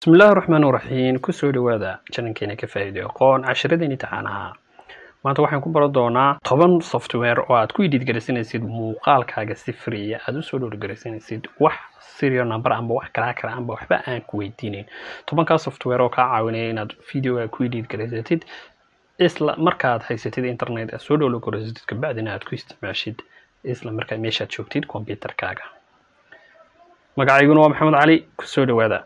bismillahi raxmaan raxiim ku soo dhawaada janankeena ka faa'iiday aqoon cashiradeen imtixaanaha maanta waxaan ku baran doonaa toban software oo aad ku idhiidgelisanaysid muuqaalkaaga si friya aad u soo dhowrgelisanaysid wax serial number amba wax kalaa kale amba waxba aan ku weydiinayn tobankaa software oo kaa caawinaya inaad videoga ku idhiidgelisatid isla markaad haysatid internet aad soo dhowlogorasatid kabacdina aad ku isticmaashid isla markaa meeshaad joogtid computerkaaga. Magacayguna waa maxamed cali ku soo dhawaada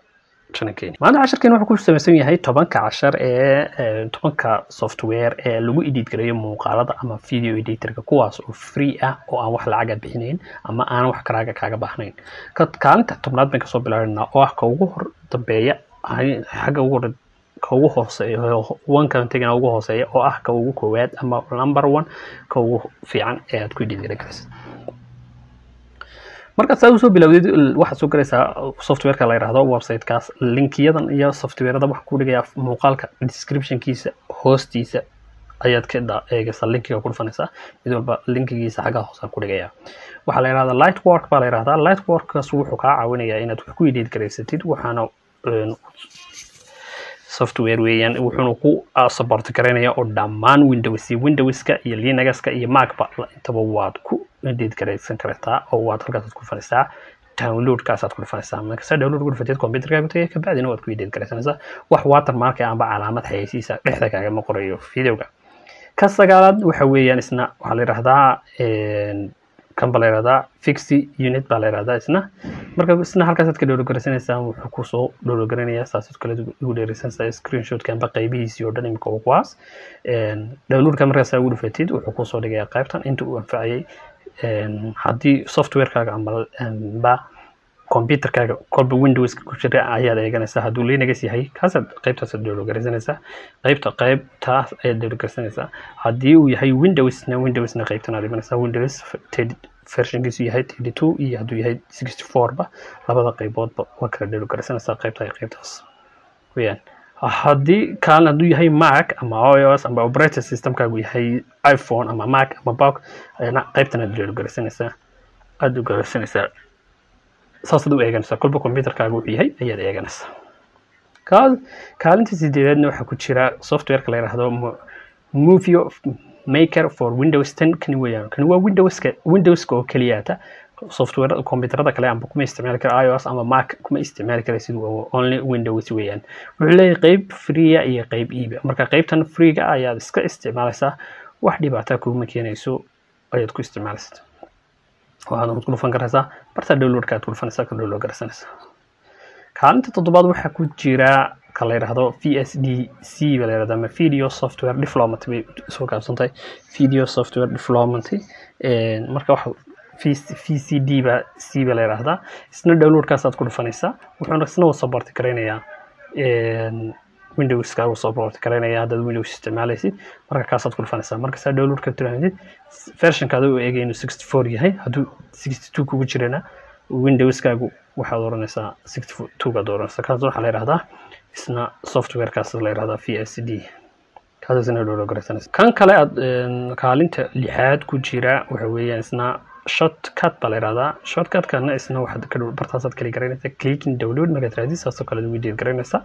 maanta casharkeena wuxuu ku samaysan yahay tobanka cashar ee tobanka software ee lagu edit gareeyo muuqaalada ama video editorka kuwaas oo free ah oo aan wax lacaga bixinayn ama aan wax karaaga kaaga baahnayn. Kaalinta tobnaad baan ka soo bilaabanaa oo ah ka ugu hor dambeeya xagga ugu hor ka ugu hooseeya ugu hooseeya oo ah ka ugu koowaad ama number one ka ugu fiican ee aad ku edit gareyn karaysa markaad saa u soo bilowdid waxaad soo galaysaa softwareka la yidhahdo websitekaas linkiyadan iyo softwarada waxa ku dhigaya muuqaalka descriptionkiisa hoostiisa ayaad ka eegaysaa linkiga ku dhufanaysaa mid walba linkigiisa xagga hoosaan ku dhigaya. Waxaa la yidhahdaa lightwork baa la yidhahdaa lightworkkaas wuxuu kaa caawinayaa inaad wax ku edit garaysatid waxaana software weeyaan wuxuuna ku support garaynaya oo dhammaan windows windowska iyo linuxka iyo macba intaba waad ku edit garaysan oo waad halkaasaad ku dhufanaysaa downloadkaasaad ku dhufanaysaa markasaa download ku dhufatid computerkaaga tagay kabacdina waad ku edit garaysanaysaa wax watermark amba calaamad xayeysiisa dhexda kaagama qorayo videoga. Ka sagaalaad waxa weeyaan isna waxaa la yidhahdaa kan baa la yidhahdaa fixy unit baa la yidhahdaa isna. Marka isna halkaasaad ka dhowlogarasanaysaa wuxuu ku soo dhowlogarainayaa saasaad kale ugu dheeraysanaysaa screenshotka amba qaybihiisii oo dhan imika kuwaas downloadka markaasaa ugu dhufatid wuxuu ku soo dhigayaa qaybtan. Inta uu anfacayay haddii softwarekaaga amba computerkaaga kolba windowska ku jira ayaad eeganaysaa hadduu linux yahay kaasaad qaybtaasaad dhowlogarasanaysaa qaybta qaybtaas ayaad dhowlogarasanaysaa haddii uu yahay windowsna windowsna qaybtan aad imanaysaa. Windows versionkiisu yahay thirty two iyo hadduu yahay sixty four ba labada qayboodba waa kala dhowlogarasanaysaa qaybta qaybtaas weyaan haddii kaalin hadduu yahay mac ama ios ama operating systemkaagu yahay iphone ama mac ama bok qaybtan aad dhowlogarasanaysaa aada dhowlogarasanaysaa saasaad u eeganaysaa kolba computerkaaga wuxuu yahay ayaad eeganaysaa. Kaalinta sideedaadna waxaa ku jira softwareka la yidhahdo movio maker for windows ten. Kani weeyaan kani waa windowska windowska oo keliyaata software computerada kale amba kuma isticmaali kara ios ama mac kuma isticmaali kara siduu only windows weeyaan. Wuxuu leeyahay qeyb freeya iyo qeyb iiba marka qeybtan freega ayaad iska isticmaalaysaa wax dhibaataa kuma keenayso ayaad ku isticmaalaysaa waxaad ku dhufan karaysaa bartaa downloadka aad ku dhufanaysaa ka download kaalinta toddobaad waxaa ku jira ka la yidhahdo v s d c ba la yidhahdo ama video software development bay soo gaabsantahay video software development marka waxa v c d ba c ba la yidhahdaa isna downloadkaasaad ku dhufanaysaa wuxuuna isna support garaynayaa windowska uu support garaynaya haddaad windows isticmaalaysid marka kaasaad ku dhufanaysaa markasaa downloadka tirahdid versionkaada u eegay inuu sixty four yahay hadduu sixty two kugu jirana windowskaagu waxaad oranaysaa sixty two gaad oranaysaa kaas waxaa la yidhahdaa isna softwarekaas la yidhahdaa v s d. Kaasasna download garaysanaysa kan kale aad kaalinta lixaad ku jira waxa weeyaan isna shortcut baa la yidhahdaa shortcutkana isna waxaad bartaasaad kali garanaysaa clicking download markaad raadid saasoo kale ugu deed garanaysaa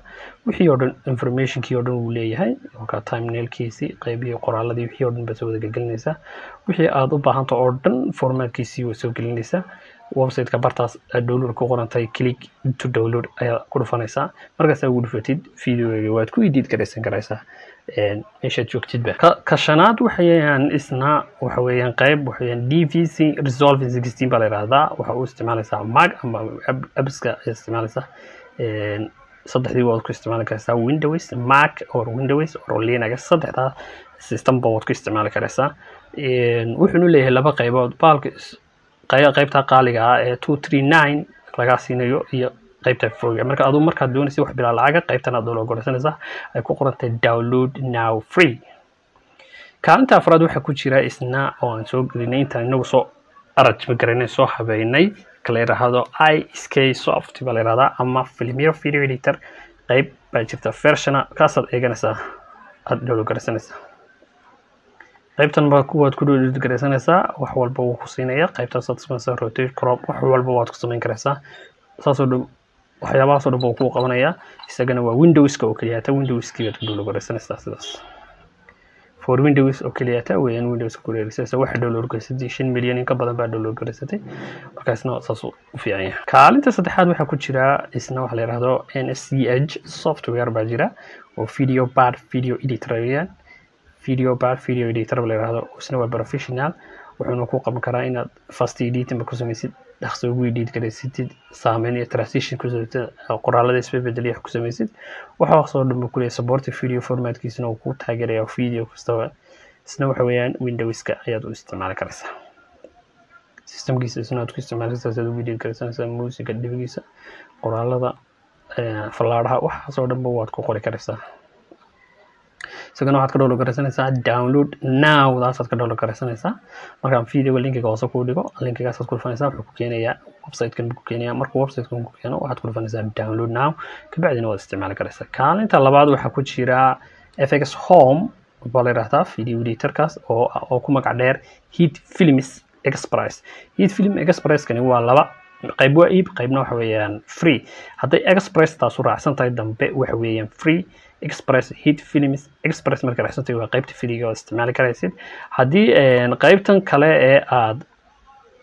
wixii oo dhan informationkii oo dhan uu leeyahay marka timenailkiisii qaybihii qoraaladii wixii oo dhan baad soo wada gelgelinaysaa wixii aad u baahanta oo dhan formaatkiisii waa soo gelinaysaa websiteka bartaas aad download ku qorantahay click to download ayaa ku dhufanaysaa markaasaa ugu dhufatid videoga waad ku edit garaysan karaysaa meeshaad joogtidba. Ka shanaad waxayaan isna waxa weeyaan qayb waxaweyaan d v c resolving sixteen baa la yidhahdaa waxa uu isticmaalaysaa mac ama appska ayaa isticmaalaysaa saddexdii waad ku isticmaali karaysaa windows mac or windows or linux saddexdaa. Systemba waad ku isticmaali karaysaa. Wuxuunu leeyahay laba qaybood baalka qaybta qaaliga ah ee two three nine lagaa siinayo iyo qaybta free marka aduu markaad doonaysa wax bilaa lacaga qaybtan aad garaysanaysaa ay ku qorantay download now free. Kaalinta afraad waxaa ku jira isna oo aan soo gelinay intaan inagu soo arajma garanay soo habeynay kala yidhaahdo i sk soft baa la yidhahdaa ama filmir video editor. Qayb baa jirta versiona kaasaad eeganaysaa aad download garaysanaysaa qaybtan baa kuwaad ku download garaysanaysaa wax walba wuu ku siinaya qaybtaasaad samaysaa rotate crop wax walba waad ku samayn karaysaa. Saasoo dhan waxyaabahaasoo dhan buu kuu qabanayaa isagana waa windowska oo keliya hata windowskiibaad ku download garaysanaysaa sidaas. For windows oo keliya hata weeyaan windowska ku reerisanaysa waxa download garaysatay shan milyan in ka badan baa download garaysatay markaasna saas u fiican yahay. Kaalinta saddexaad waxaa ku jira isna waxa la yidhahdo n s c h software baa jira oo video bad video editor weeyaan video bad video editor la yidhahdo isna waa professional. Wuxuuna ku qaban karaa inaad fast editing ku samaysid dhaqso ugu edit garaysatid saameyn iyo transition ku samaysid qoraalada isbedbedel ku samaysid. Waxa soo dhan buu ku leeyahay supportive video formatkiisana uu ku taageeraya video kastaba. Isna waxa weeyaan windowska ayaad u isticmaali karaysaa. Systemkiisa isna aad ku isticmaali kartaa sidaad ugu edit garaysanaysaa muusiga dhibigiisa qoraalada fallaadhaha waxaasoo dhanba waad ku qori karaysaa isagana waxaad ka download garaysanaysaa download now daasaad ka download garaysanaysaa markaan videoga linkiga hoose kuu dhigo linkigaasaad ku dhufanaysaa wuxuu ku keenayaa websitekan ku keenayaa. Markuu websitekan ku keeno waxaad ku dhufanaysaa download now. Kabacdina waad isticmaali karaysaa. Kaalinta labaad waxaa ku jira fx home baa la yidhahdaa video oo oo ku magac dheer heat films express. Heat film expresskani waa laba qayb waa iib qaybna waxa weeyaan free. Hadday express raacsan tahay dambe waxa weeyaan free express hit films express marka raacsantahay waa qaybta freega oo isticmaali karaysid haddii qaybtan kale ee aad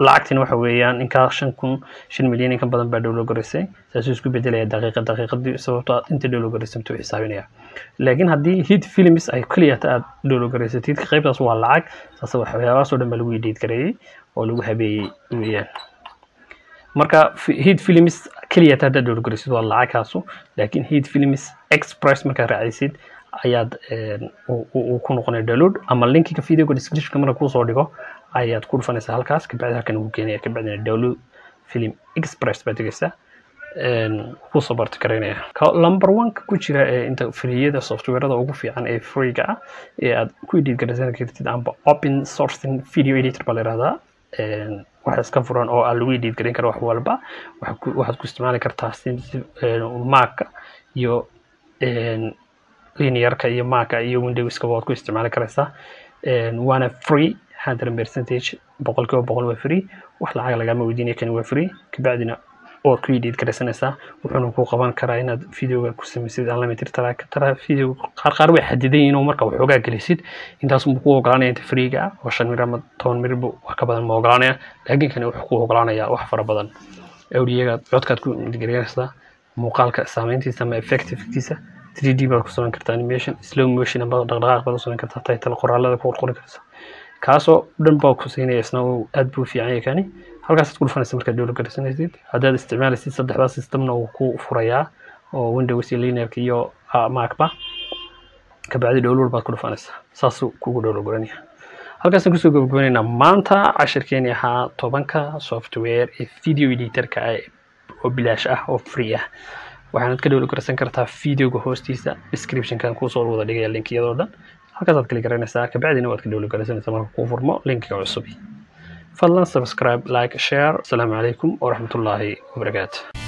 lacagtina waxa weeyaan inkaa shan kun shan milyan in ka badan baa download garaysay saasuu isku bedelaya daqiiqa daqiiqadii sababto inta download garaysay intuu xisaabinaya. Laakiin haddii hit films ay keliyata aad download garaysatid qaybtaas waa lacag saas waxyaabahaasoo dhan baa lagu edit gareeyey oo lagu habeeyey weeyaan. Marka heat films keliya haddaad download garaysid waa lacagkaasu laakiin heat films express markaad raacaysid ayaad uu ku noqonaya download ama linkiga videoga descriptionka marka ku soo dhigo ayaad ku dhufanaysaa halkaas kabacdi halkan ugu keenaya kabacdina download film express baad tegaysaa ku soo barti karaynaya number one-ka ku jira ee inta freeyada softwareda ugu fiican ee freega ah ee aad ku edit garaysan kartid amba open sourcing video editor baa la yihahdaa wax iska furan oo aan lagu edit garin karo wax walba waxaad ku isticmaali kartaa maaka iyo linearka iyo maaka iyo windowska waad ku isticmaali karaysaa waana free hundred percentage boqol kiiba boqol waa free wax lacag lagama weydiinaya kani waa free. Kabacdina waad ku edit garaysanaysaa wuxuuna ku qaban karaa inaad videoga ku samaysid unlimited tara video qaar qaar way xadidan oo marka waxoogaa gelisid intaas muu ku ogolaanaya inta freega ah oo shan mir ama toban mir bu wax ka badan ma ogolaanaya laakiin kani wuxuu ku ogolaanaya wax fara badan awdiyaga codkaad ku editgareynaysaa muuqaalka saameyntiisa ama effectivetiisa 3d baad ku samayn kartaa animation slow motion ama dhaqdhaqaaq baad u kartaa title qoraalada ku qori kartaa kaasoo dhan baa ku siinaya isna aad buu fiican yahay halkaasaad ku dhufanaysa markaad garaysanaysid haddaad isticmaalaysid saddexdaa systemna uu ku furayaa oo windows iyo linearka iyo macba kabacdi download baad ku dhufanaysaa saasuu kugu garanaya halkaasaan ku soo gabagabaynaynaa maanta cashirkeeni ahaa tobanka software ee video editorka ah oo bilaash ah oo free ah. Waxaanad ka download garaysan kartaa videoga hoostiisa descriptionkan kuusoo wada dhigaya linkiyadoo dhan. Halkaasaad kali garanaysaa kabacdina waad ka download garaysanaysaa marka kuu furmo linkiga cusub. Fadlan subscribe like share. Asalaamu calaykum waraxmatullaahi wabarakaatu